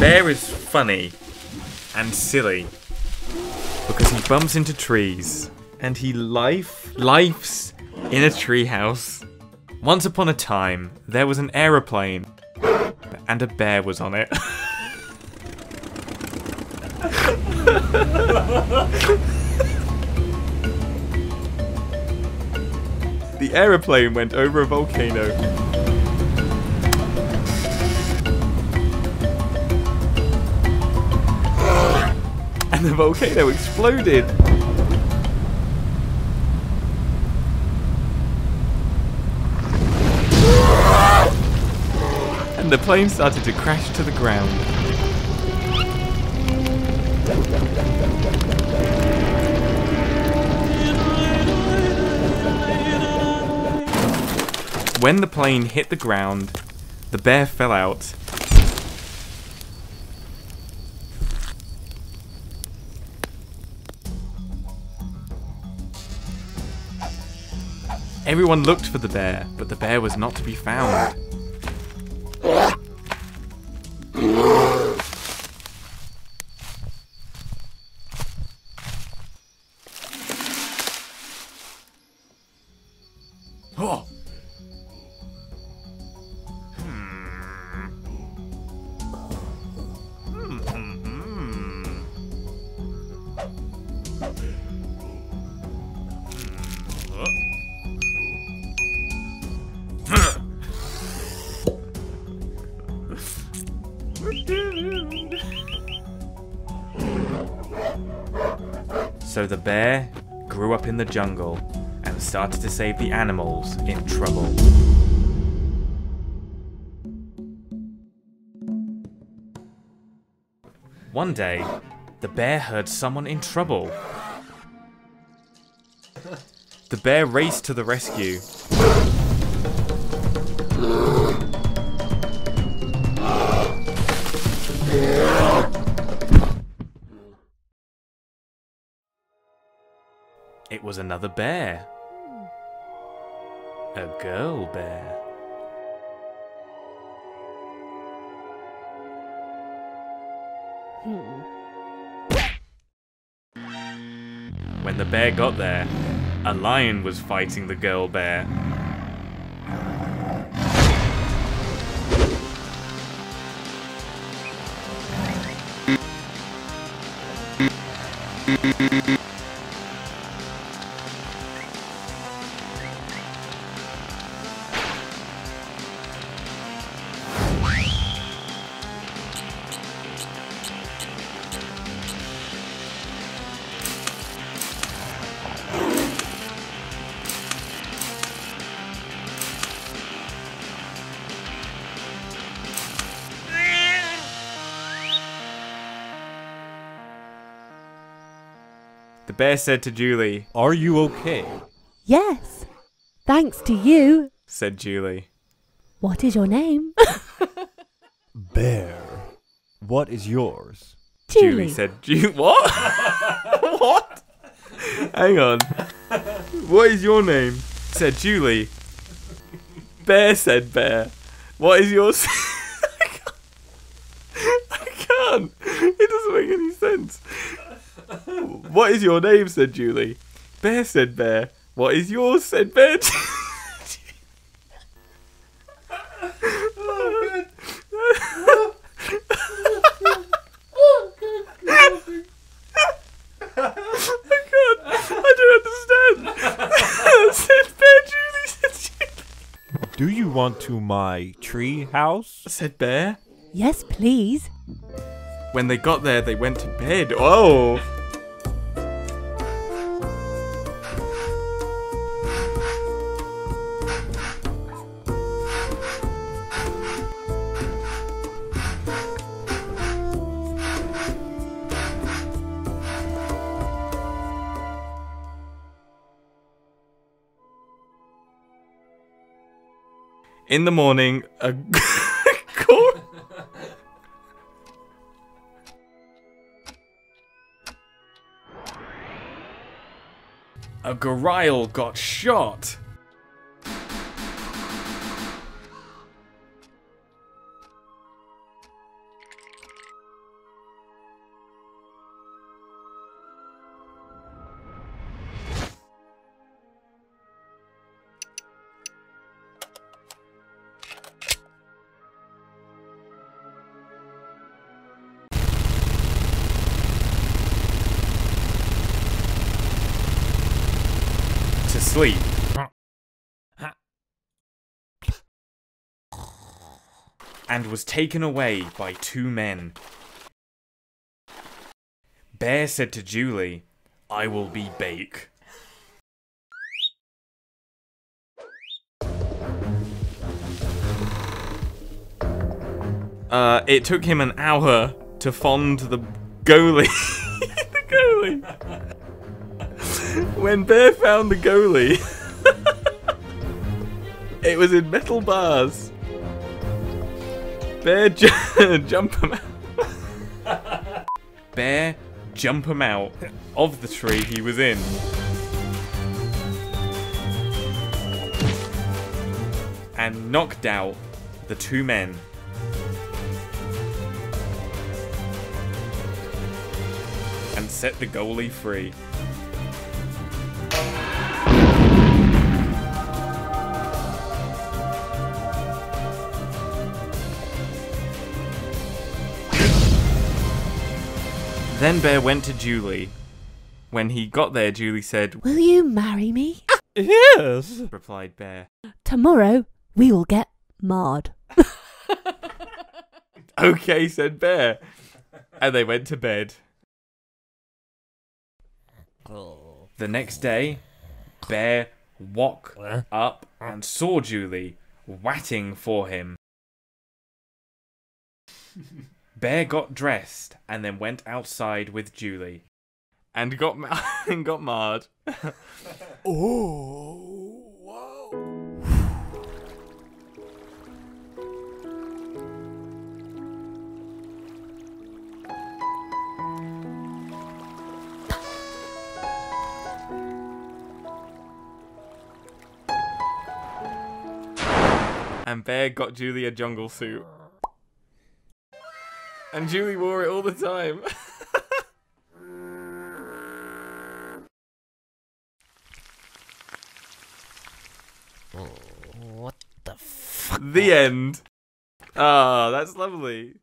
Bear is funny and silly because he bumps into trees and he life lifes in a treehouse. Once upon a time, there was an aeroplane and a bear was on it. the aeroplane went over a volcano. And the volcano exploded. And the plane started to crash to the ground. When the plane hit the ground, the bear fell out. Everyone looked for the bear, but the bear was not to be found. So the bear grew up in the jungle and started to save the animals in trouble. One day, the bear heard someone in trouble. The bear raced to the rescue. It was another bear. A girl bear. Hmm. When the bear got there, a lion was fighting the girl bear. Bear said to Julie, Are you okay? Yes. Thanks to you. said Julie. What is your name? Bear. What is yours? Julie said, Ju- What? what? Hang on. What is your name? Said Julie. Bear said Bear. What is yours? I can't. It doesn't make any sense. What is your name? said Julie. Bear said Bear. What is yours? said Bear. Oh, oh, I can't. I don't understand. said Bear. Julie said Julie. Do you want to my tree house? Said Bear. Yes, please. When they got there, they went to bed. Oh. In the morning, a cor- A Gorile got shot. Asleep. And was taken away by two men. Bear said to Julie, I will be bake. Uh, it took him an hour to fond the goalie. the goalie. When Bear found the goalie, it was in metal bars. Bear ju- jump him out. Bear jump him out of the tree he was in. And knocked out the two men. And set the goalie free. Then Bear went to Julie. When he got there, Julie said, Will you marry me? Yes. replied Bear. Tomorrow we will get marred. Okay, said Bear. And they went to bed. The next day, Bear woke up and saw Julie waiting for him. Bear got dressed and then went outside with Julie. And got ma- and got marred. Oh, wow. And Bear got Julie a jungle suit. And Julie wore it all the time. What the fuck? the end. Ah, that's lovely.